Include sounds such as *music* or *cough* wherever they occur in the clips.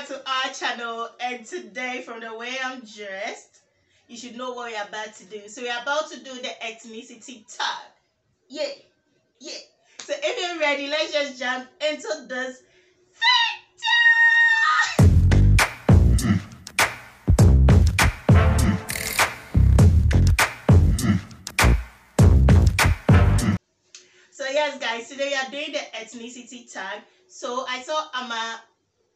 back to our channel and today from the way I'm dressed, you should know what we're about to do. So we're about to do the ethnicity tag. Yeah, yeah. So if you're ready, let's just jump into this! So yes guys, today we are doing the ethnicity tag. So I saw Ama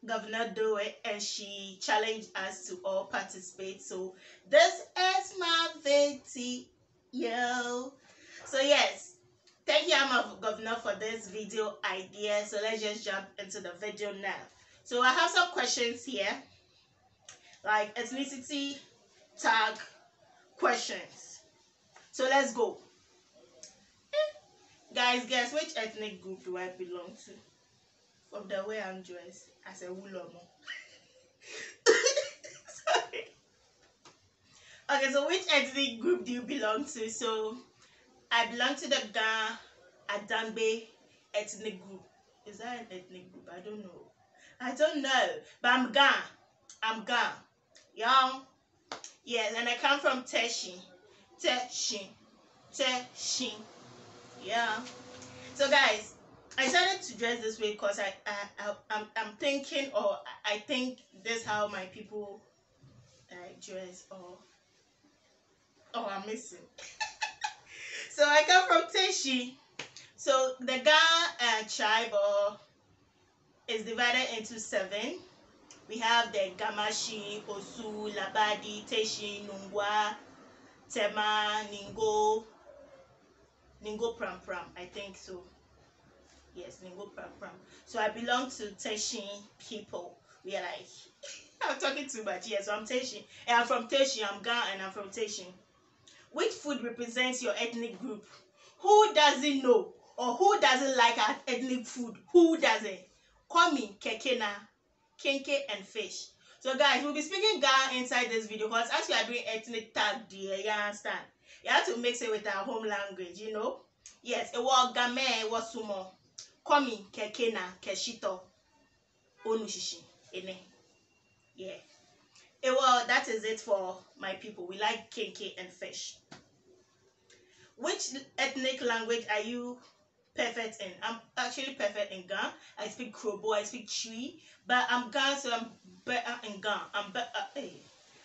governor do it and she challenged us to all participate. So this is my video. So yes, thank you Ama governor for this video idea. So let's just jump into the video now. So I have some questions here, like ethnicity tag questions. So let's go. Eh, guys, guess which ethnic group do I belong to? From the way I'm dressed, as a Wulomo. Sorry. Okay, so which ethnic group do you belong to? So, I belong to the Ga Adangbe ethnic group. Is that an ethnic group? I don't know. I don't know. But I'm Ga. I'm Ga. Young. Yes, and I come from Teshie. Teshie. Teshie. Yeah. So guys, I started to dress this way because I, I, I I'm, I'm thinking or I think this how my people uh, dress or oh I'm missing. *laughs* so I come from Teshie. So the Ga uh, tribe or is divided into seven. We have the Ga Mashie, Osu, Labadi, Teshie, Nungua, Tema, Ningo, Ningo Prampram, I think so. Yes, Ningo Pram. So I belong to Teshin people. We are like, *laughs* I'm talking too much. Yes, so I'm Teshin. And I'm from Teshin. I'm Ga and I'm from Teshin. Which food represents your ethnic group? Who doesn't know or who doesn't like our ethnic food? Who doesn't? Kwami, kekena, kenkey, and fish. So guys, we'll be speaking Ga inside this video because as we are doing ethnic tag there, you understand? You have to mix it with our home language, you know? Yes, it was game, it was sumo. Komi, kekena, keshito, onushishi, ene. Yeah. It was, that is it for my people. We like kenkey and fish. Which ethnic language are you perfect in? I'm actually perfect in Ga. I speak Krobo, I speak Twi, but I'm Ga, so I'm better in Ga. I'm, be- uh, hey,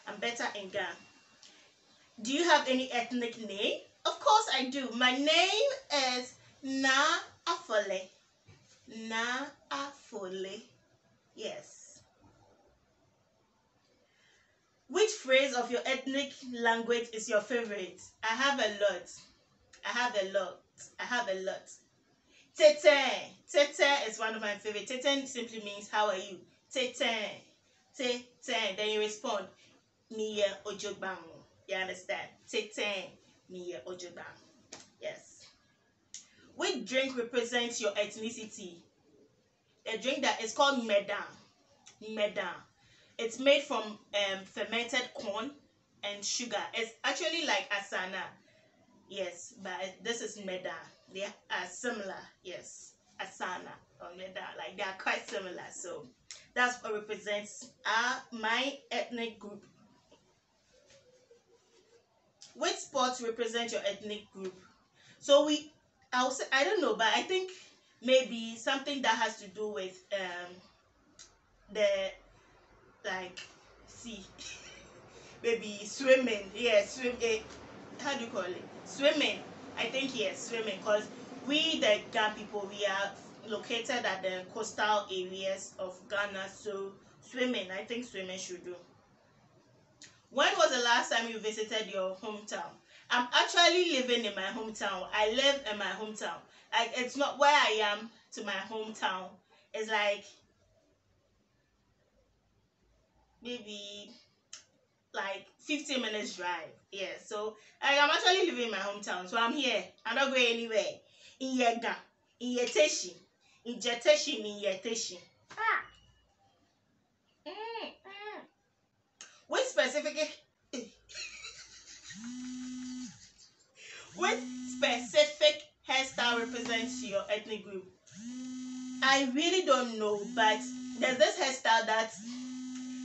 I'm better in Ga. Do you have any ethnic name? Of course I do. My name is Na Afole. Na Afole. Yes. Which phrase of your ethnic language is your favorite? I have a lot. I have a lot. I have a lot. Tete. Tete is one of my favorite. Tete simply means how are you? Tete. Tete. Then you respond. Miye ojogbangu. You understand? Tete miye ojoba. Which drink represents your ethnicity? A drink that is called medan. Medan. It's made from um, fermented corn and sugar. It's actually like asana. Yes, but this is medan. They are similar. Yes, asana or medan. Like they are quite similar. So that's what represents uh, my ethnic group which sports represent your ethnic group so we i'll say i don't know but i think maybe something that has to do with um the like see *laughs* maybe swimming yeah swim eh, how do you call it? Swimming. I think yes swimming because we the Ghana people we are located at the coastal areas of ghana so swimming i think swimming should do. When was the last time you visited your hometown? I'm actually living in my hometown. I live in my hometown. Like it's not where I am to my hometown. It's like maybe like 15 minutes drive. Yeah. So like, I'm actually living in my hometown. So I'm here. I'm not going anywhere. In Yega, in Yeteshi, in Jeteshi, in Yeteshi. Ah. Mm, mm. Which specific which specific hairstyle represents your ethnic group? I really don't know, but there's this hairstyle that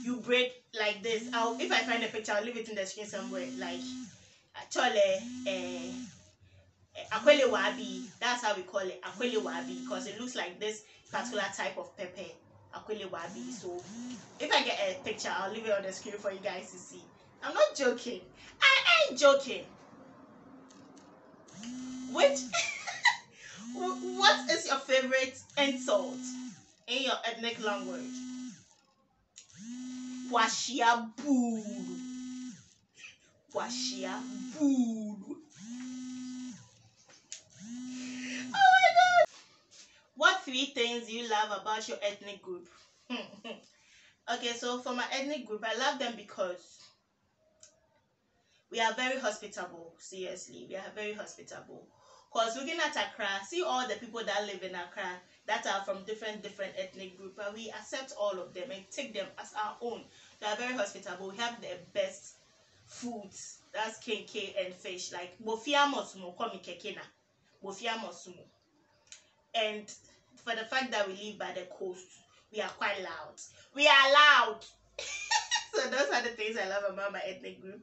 you braid like this. I'll if I find a picture, I'll leave it in the screen somewhere. Like chole eh akwele wabi. That's how we call it, akwele wabi, because it looks like this particular type of pepper, akwele wabi. So if I get a picture, I'll leave it on the screen for you guys to see. I'm not joking. I ain't joking. Which *laughs* what is your favorite insult in your ethnic language? Washia buru. Washia buru. Oh my god. What three things do you love about your ethnic group? *laughs* okay, so for my ethnic group, I love them because we are very hospitable. Seriously, we are very hospitable. Because looking at Accra, see all the people that live in Accra that are from different different ethnic groups, but we accept all of them and take them as our own. They are very hospitable. We have the best foods. That's kenkey and fish. Like mofia mosumo. Mofia mosumo. And for the fact that we live by the coast, we are quite loud. We are loud. *laughs* so those are the things I love about my ethnic group.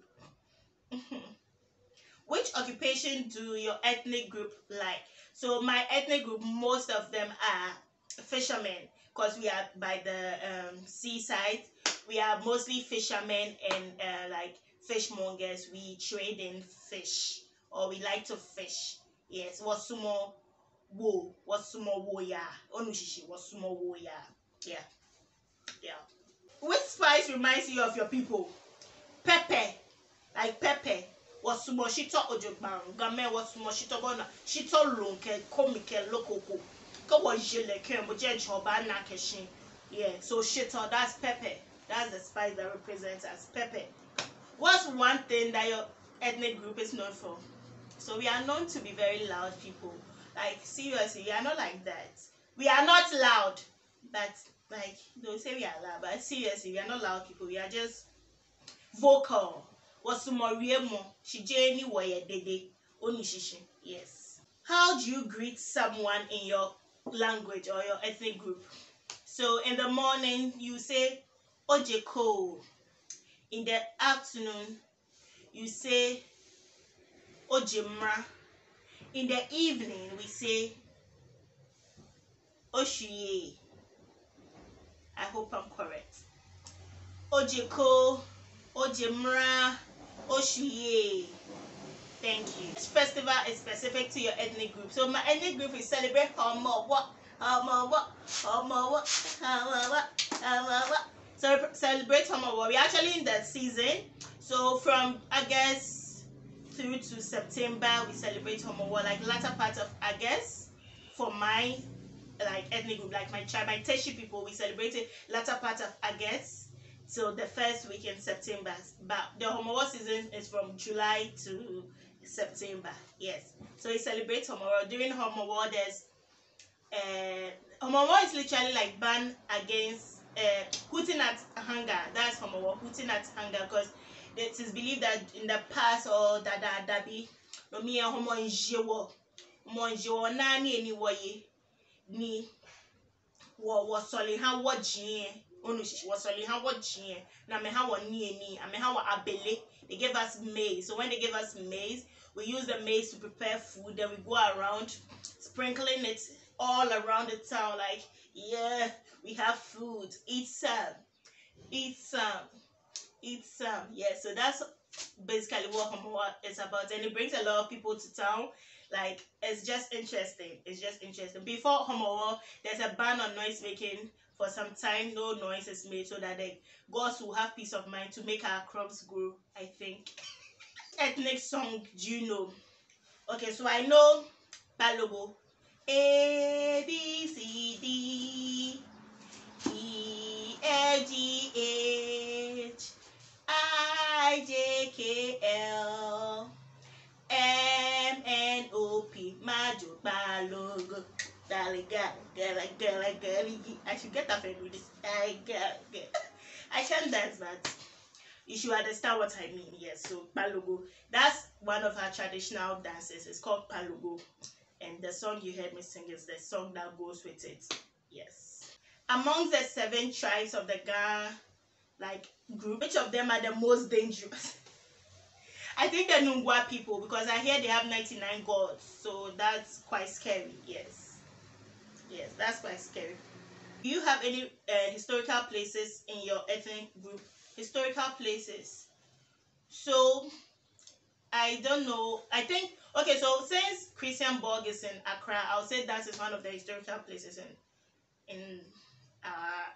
*laughs* Which occupation do your ethnic group like? So my ethnic group, most of them are fishermen because we are by the um, seaside. We are mostly fishermen and uh, like fishmongers. We trade in fish or we like to fish. Yes, wasumo wo, wasumo wo ya, onushishi wasumo wo ya. Yeah, yeah. Which spice reminds you of your people? Pepper, like pepper. wɔsumɔ shitɔ ojogbaru game wɔsumɔ shitɔ bɔna shitɔ lonke komike lokoko. Ke wɔyele ke mo jɛ jɔba na keshin yeah so shitɔ that's pepper that's the spice that represents as pepper what's one thing that your ethnic group is known for? So we are known to be very loud people. Like seriously we are not like that. We are not loud but like don't say we are loud but seriously we are not loud people. We are just vocal wɔsumɔwiemo shigyeni wɔyɛ dede onishishi yes. How do you greet someone in your language or your ethnic group? So in the morning you say ojeko in the afternoon you say ojimra in the evening we say oshuye i hope i'm correct. Ojeko ojimra Oshuye. Thank you. This festival is specific to your ethnic group. So my ethnic group is celebrate Homowo Homo what Homowo Homo celebrate Homo. We're actually in the season. So from August through to September, we celebrate Homo. Like latter part of August for my like ethnic group, like my tribe, my Teshie people, we celebrated latter part of August till the first week in September. But the Homowo season is from July to September. Yes. So we celebrate Homowo. During Homowo, there's uh, Homowo is literally like ban against uh, putting at hunger. That's Homowo, putting at hunger because it is believed that in the past or that that that be no me homo njewo homo njewo na ni eni woye ni wo wo soli ha wo jin onu wasoli ha watching na me ha wani ni ame ha wa abele. They gave us maize. So when they gave us maize we use the maize to prepare food then we go around sprinkling it all around the town like yeah we have food. Eat some. Eat some. Eat some. Yeah so that's basically what Homowo is about. And it brings a lot of people to town. Like it's just interesting. It's just interesting. Before Homowo there's a ban on noise making for some time no noise is made so that the gods will have peace of mind to make our crops grow i think. Ethnic song do you know? Okay so i know balogo a b c d e f g h i j k l m n o p majo Golly, golly, golly, golly, I should get and do this. I get, *laughs* I can't dance, but you should understand what I mean. Yes, so Kpanlogo. That's one of our traditional dances. It's called Kpanlogo. And the song you heard me sing is the song that goes with it. Yes. Among the seven tribes of the Ga like group. Which of them are the most dangerous? *laughs* I think the Nungua people because I hear they have 99 gods, so that's quite scary. Yes, yes, that's quite scary. Do you have any uh, historical places in your ethnic group? Historical places. So I don't know. I think okay. So since Christiansborg is in Accra, I'll say that is one of the historical places in in uh,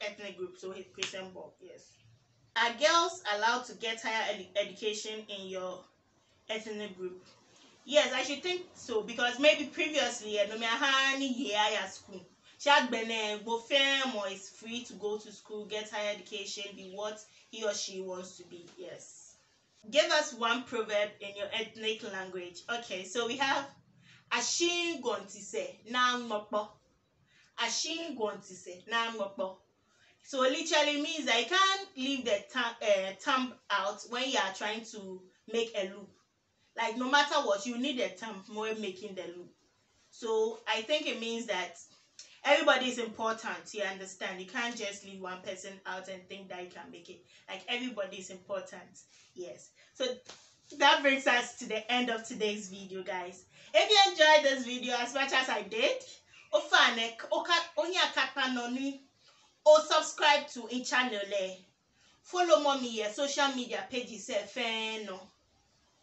ethnic group. So Christiansborg, yes. Are girls allowed to get higher ed- education in your ethnic group? Yes, I should think so because maybe previously, how many year at school, Shagbene Bofemo is free to go to school, get higher education, be what he or she wants to be. Yes. Give us one proverb in your ethnic language. Okay, so we have Ashin Gontise na ngokpo. Ashin Gontise na ngokpo. So literally means i can't leave the thumb, uh, out when you are trying to make a loop. Like no matter what, you need a thumb when making the loop. So I think it means that everybody is important. You understand? You can't just leave one person out and think that you can make it. Like everybody is important. Yes. So that brings us to the end of today's video, guys. If you enjoyed this video as much as I did, onya kapanoni or subscribe to a channel. Follow mommy here social media pages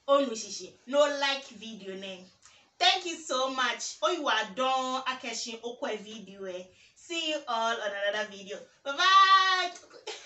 fan no. Like video name. Thank you so much. Oh, you are done. Akeshin Okwe video. Eh. See you all on another video. Bye bye.